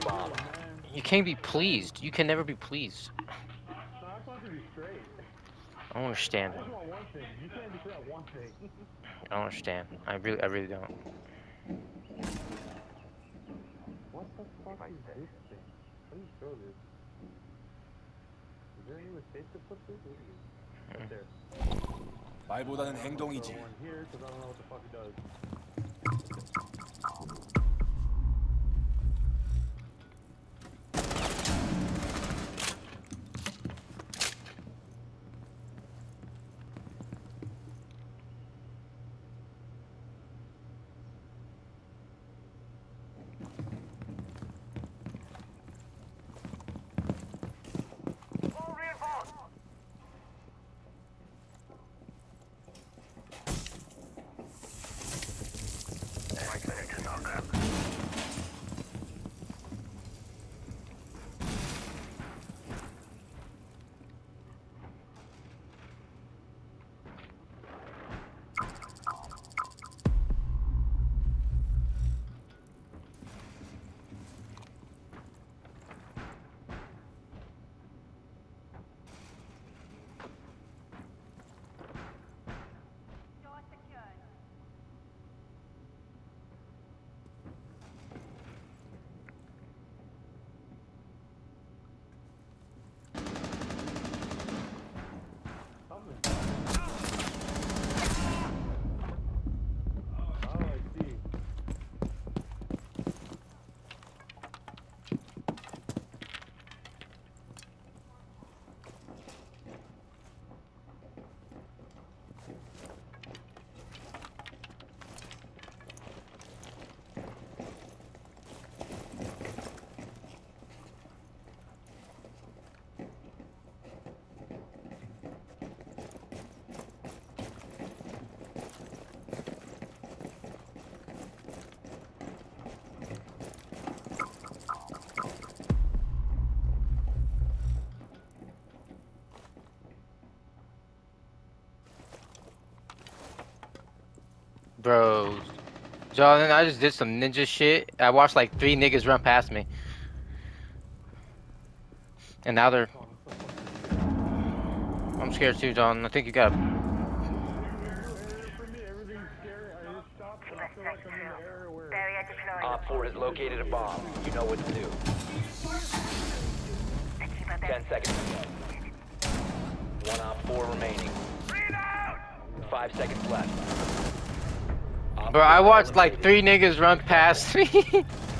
a bomb. You can't be pleased. You can never be pleased. No, I just want you to be straight. I don't understand. I just want one thing. You can't be straight on one thing. I don't understand. I really, I really don't. what the fuck is this thing? How do you throw this? Is there anywhere safe to put this? What is it? Right there. 말보다는 Throw 행동이지. Bro, Jordan, I just did some ninja shit. I watched like three niggas run past me. And now they're. I'm scared too, John. I think you got. OPFOR has located a bomb. You know what to do. 10 seconds. One OPFOR remaining. Five seconds left. Bro, I watched like three niggas run past me.